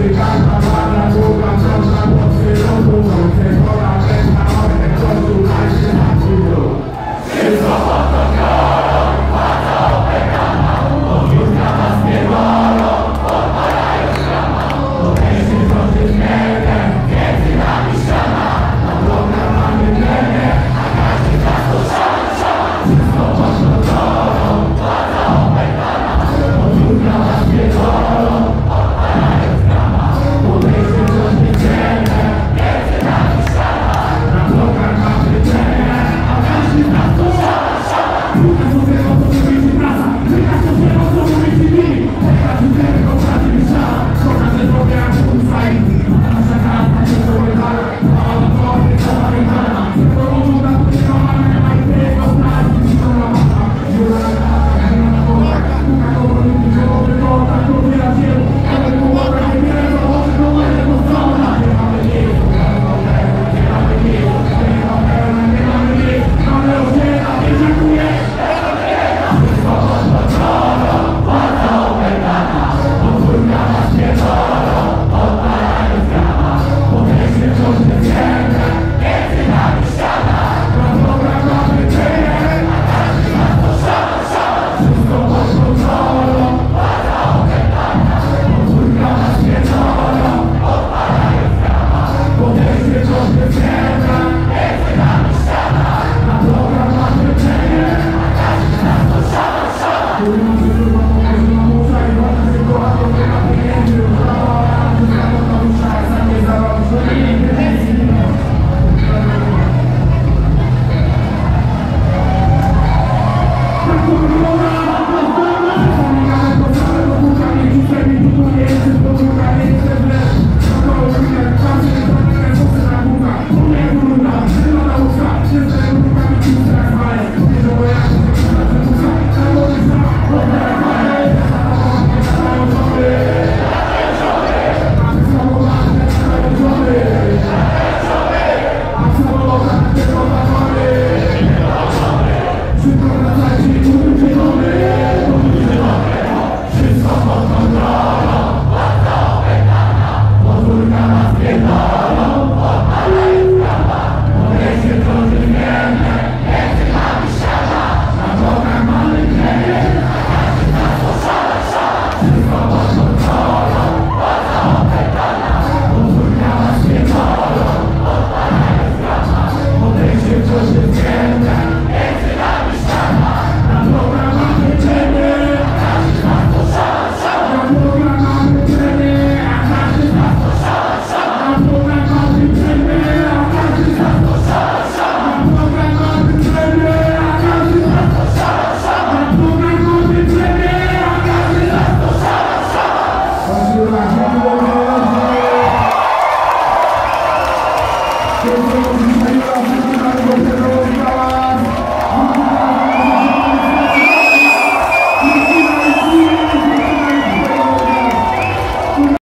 Africa. Thank you.